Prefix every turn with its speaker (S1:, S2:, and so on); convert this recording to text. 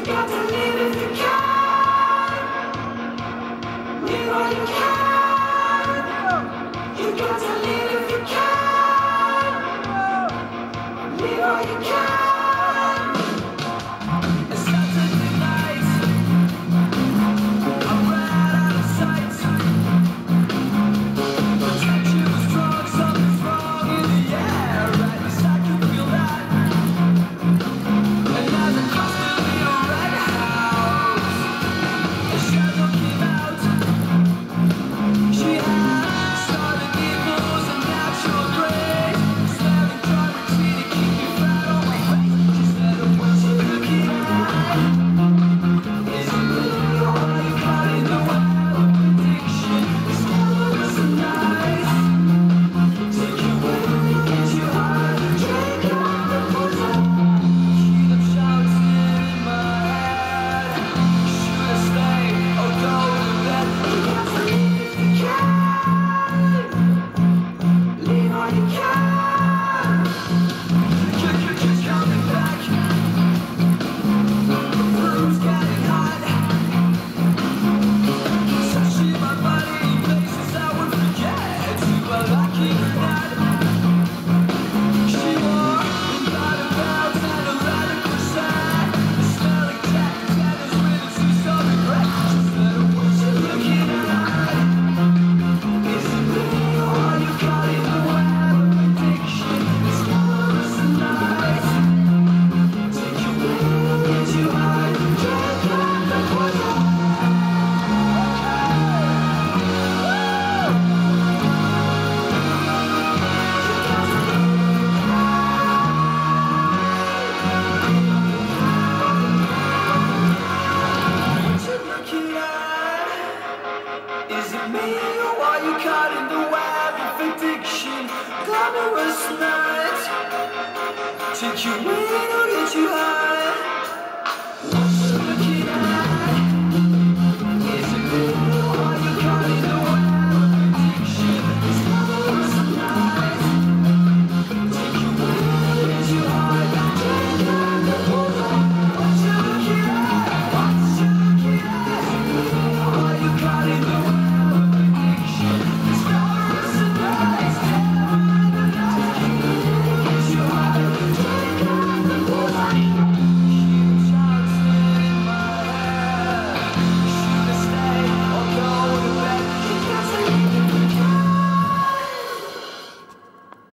S1: You got to live if you can. Live all you can. Me, Meanwhile, you're caught in the web of addiction? Glamorous nights. Take you in or get you high.